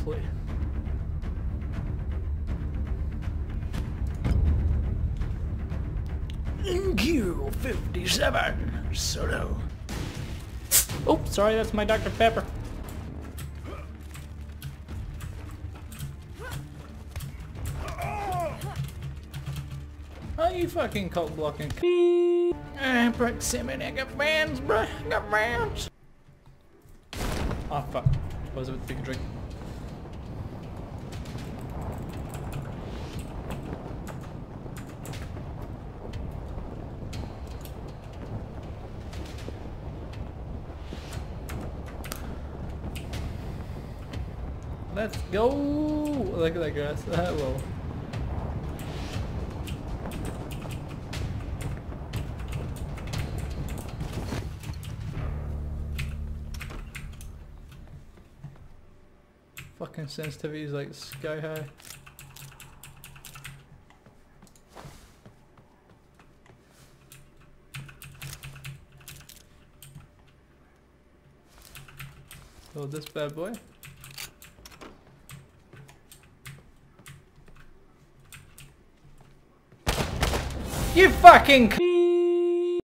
complete. Q57 Solo. Oh, sorry, that's my Dr. Pepper. Are you fucking cold blocking? Ah, proximity, I got bands, bruh. I got bands. Oh, fuck. Suppose I would take a drink. Let's go! Look at that grass. Hello. Uh, Fucking sensitivity is like sky high. Oh, this bad boy. You fucking